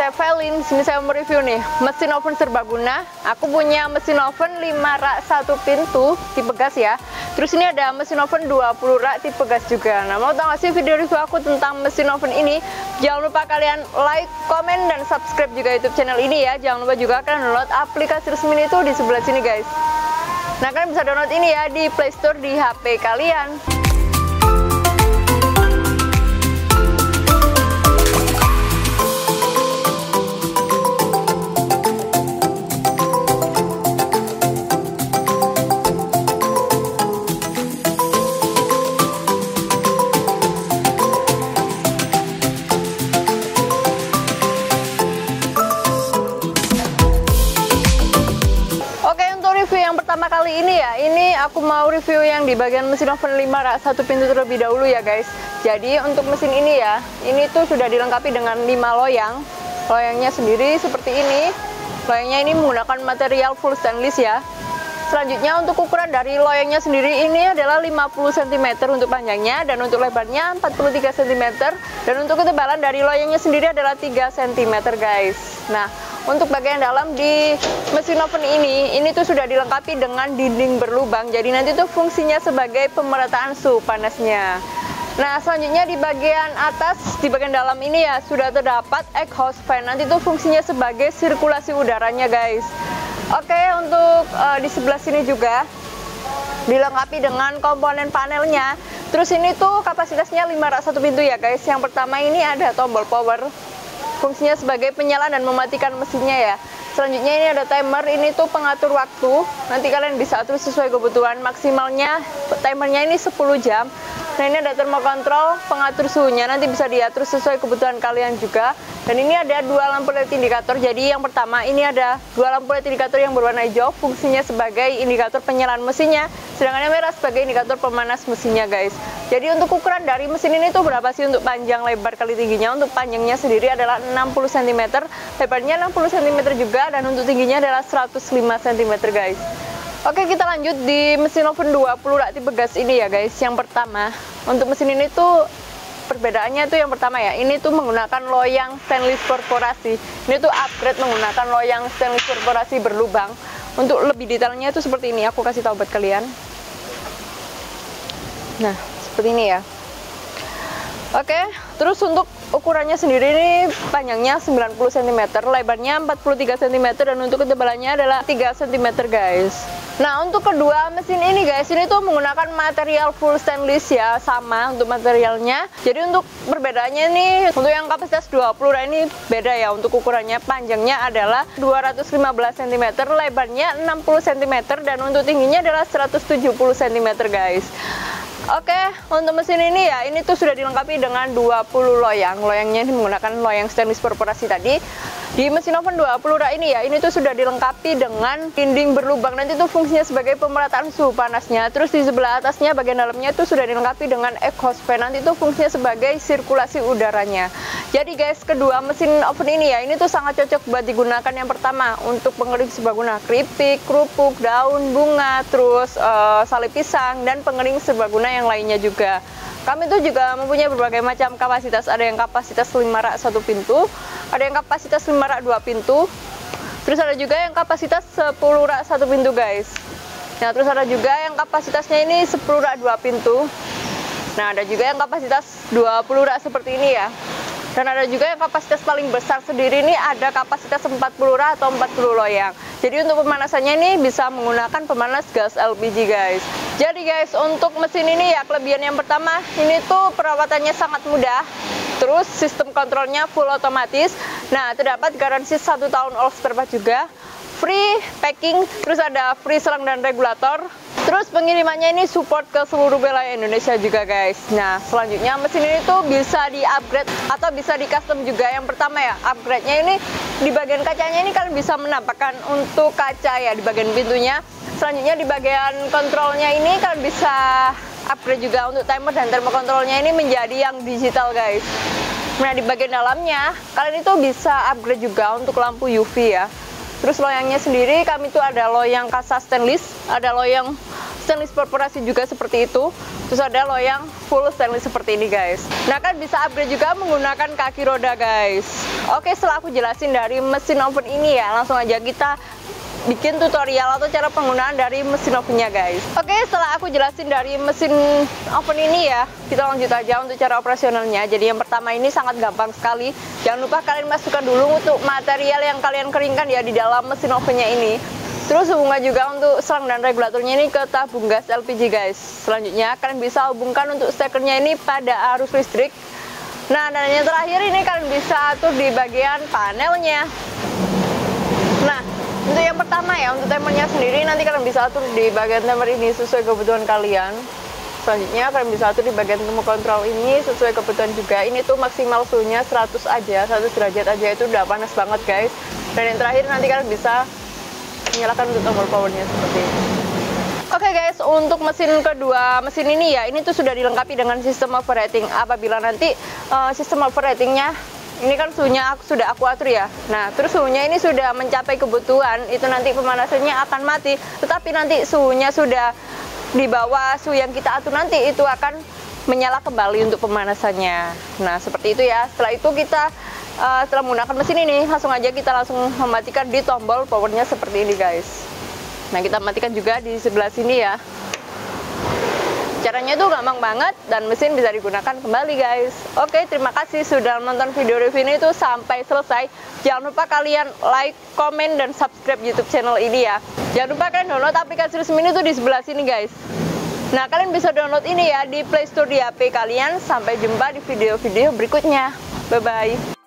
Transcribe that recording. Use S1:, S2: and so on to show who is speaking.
S1: saya Felin. Sini saya mau review nih mesin oven serbaguna. Aku punya mesin oven 5 rak satu pintu tipe gas ya. Terus ini ada mesin oven 20 rak tipe gas juga. Nah, mau tahu gak sih video review aku tentang mesin oven ini? Jangan lupa kalian like, komen, dan subscribe juga YouTube channel ini ya. Jangan lupa juga kalian download aplikasi resmi itu di sebelah sini guys. Nah, kalian bisa download ini ya di Play Store di HP kalian. Aku mau review yang di bagian mesin oven 5 rak satu pintu terlebih dahulu ya guys. Jadi untuk mesin ini ya, ini tuh sudah dilengkapi dengan 5 loyang. Loyangnya sendiri seperti ini. Loyangnya ini menggunakan material full stainless ya. Selanjutnya untuk ukuran dari loyangnya sendiri ini adalah 50 cm untuk panjangnya dan untuk lebarnya 43 cm dan untuk ketebalan dari loyangnya sendiri adalah 3 cm guys. Nah, untuk bagian dalam di mesin oven ini, ini tuh sudah dilengkapi dengan dinding berlubang. Jadi nanti tuh fungsinya sebagai pemerataan suhu panasnya. Nah, selanjutnya di bagian atas, di bagian dalam ini ya sudah terdapat exhaust fan. Nanti tuh fungsinya sebagai sirkulasi udaranya, guys. Oke, untuk uh, di sebelah sini juga dilengkapi dengan komponen panelnya. Terus ini tuh kapasitasnya 5 rak satu pintu ya, guys. Yang pertama ini ada tombol power fungsinya sebagai penyala dan mematikan mesinnya ya. Selanjutnya ini ada timer ini tuh pengatur waktu. Nanti kalian bisa atur sesuai kebutuhan. Maksimalnya timernya ini 10 jam nah ini ada termokontrol pengatur suhunya nanti bisa diatur sesuai kebutuhan kalian juga dan ini ada dua lampu LED indikator jadi yang pertama ini ada dua lampu LED indikator yang berwarna hijau fungsinya sebagai indikator penyalaan mesinnya sedangkan yang merah sebagai indikator pemanas mesinnya guys jadi untuk ukuran dari mesin ini tuh berapa sih untuk panjang lebar kali tingginya? Untuk panjangnya sendiri adalah 60 cm, lebarnya 60 cm juga dan untuk tingginya adalah 105 cm guys. Oke kita lanjut di mesin oven 20 rak tipe gas ini ya guys. Yang pertama, untuk mesin ini tuh perbedaannya tuh yang pertama ya, ini tuh menggunakan loyang stainless korporasi. Ini tuh upgrade menggunakan loyang stainless korporasi berlubang. Untuk lebih detailnya itu seperti ini, aku kasih tahu buat kalian. Nah, seperti ini ya Oke, terus untuk ukurannya sendiri ini panjangnya 90 cm, lebarnya 43 cm dan untuk ketebalannya adalah 3 cm guys. Nah untuk kedua mesin ini guys, ini tuh menggunakan material full stainless ya, sama untuk materialnya. Jadi untuk perbedaannya nih, untuk yang kapasitas 20 nah ini beda ya untuk ukurannya. Panjangnya adalah 215 cm, lebarnya 60 cm dan untuk tingginya adalah 170 cm guys. Oke, untuk mesin ini ya, ini tuh sudah dilengkapi dengan 20 loyang. Loyangnya ini menggunakan loyang stainless korporasi tadi. Di mesin oven 20 rak ini ya, ini tuh sudah dilengkapi dengan dinding berlubang. Nanti tuh fungsinya sebagai pemerataan suhu panasnya. Terus di sebelah atasnya bagian dalamnya tuh sudah dilengkapi dengan exhaust fan. Nanti tuh fungsinya sebagai sirkulasi udaranya. Jadi guys, kedua mesin oven ini ya, ini tuh sangat cocok buat digunakan yang pertama untuk pengering serbaguna keripik, kerupuk, daun, bunga, terus uh, salib pisang dan pengering serbaguna yang lainnya juga. Kami tuh juga mempunyai berbagai macam kapasitas. Ada yang kapasitas 5 rak satu pintu, ada yang kapasitas 5 rak dua pintu. Terus ada juga yang kapasitas 10 rak satu pintu guys. Nah terus ada juga yang kapasitasnya ini 10 rak dua pintu. Nah ada juga yang kapasitas 20 rak seperti ini ya dan ada juga yang kapasitas paling besar sendiri ini ada kapasitas 40 rak atau 40 loyang jadi untuk pemanasannya ini bisa menggunakan pemanas gas LPG guys jadi guys untuk mesin ini ya kelebihan yang pertama ini tuh perawatannya sangat mudah Terus sistem kontrolnya full otomatis. Nah, terdapat garansi satu tahun all part juga. Free packing, terus ada free selang dan regulator. Terus pengirimannya ini support ke seluruh wilayah Indonesia juga guys. Nah, selanjutnya mesin ini tuh bisa di-upgrade atau bisa di-custom juga. Yang pertama ya, upgrade-nya ini di bagian kacanya ini kalian bisa menampakkan untuk kaca ya di bagian pintunya. Selanjutnya di bagian kontrolnya ini kalian bisa upgrade juga untuk timer dan termokontrolnya ini menjadi yang digital guys nah di bagian dalamnya kalian itu bisa upgrade juga untuk lampu UV ya terus loyangnya sendiri kami itu ada loyang kasa stainless ada loyang stainless korporasi juga seperti itu. Terus ada loyang full stainless seperti ini guys. Nah kan bisa upgrade juga menggunakan kaki roda guys. Oke, setelah aku jelasin dari mesin oven ini ya, langsung aja kita bikin tutorial atau cara penggunaan dari mesin ovennya guys. Oke setelah aku jelasin dari mesin oven ini ya kita lanjut aja untuk cara operasionalnya. Jadi yang pertama ini sangat gampang sekali. Jangan lupa kalian masukkan dulu untuk material yang kalian keringkan ya di dalam mesin ovennya ini. Terus hubungkan juga untuk selang dan regulatornya ini ke tabung gas LPG guys. Selanjutnya kalian bisa hubungkan untuk stekernya ini pada arus listrik. Nah dan yang terakhir ini kalian bisa atur di bagian panelnya untuk yang pertama ya untuk timernya sendiri nanti kalian bisa atur di bagian timer ini sesuai kebutuhan kalian. Selanjutnya kalian bisa atur di bagian remote control ini sesuai kebutuhan juga. Ini tuh maksimal suhunya 100 aja 100 derajat aja itu udah panas banget guys. Dan yang terakhir nanti kalian bisa menyalakan untuk tombol powernya seperti ini. Oke okay guys, untuk mesin kedua mesin ini ya, ini tuh sudah dilengkapi dengan sistem overheating. Apabila nanti uh, sistem overheatingnya ini kan suhunya aku, sudah aku atur ya. Nah terus suhunya ini sudah mencapai kebutuhan itu nanti pemanasannya akan mati. Tetapi nanti suhunya sudah di bawah suhu yang kita atur nanti itu akan menyala kembali untuk pemanasannya. Nah seperti itu ya. Setelah itu kita uh, setelah menggunakan mesin ini langsung aja kita langsung mematikan di tombol powernya seperti ini guys. Nah kita matikan juga di sebelah sini ya Caranya itu gampang banget dan mesin bisa digunakan kembali guys. Oke, terima kasih sudah menonton video review ini tuh sampai selesai. Jangan lupa kalian like, komen, dan subscribe YouTube channel ini ya. Jangan lupa kalian download aplikasi resmi ini tuh di sebelah sini guys. Nah, kalian bisa download ini ya di Play Store di HP kalian. Sampai jumpa di video-video berikutnya. Bye-bye.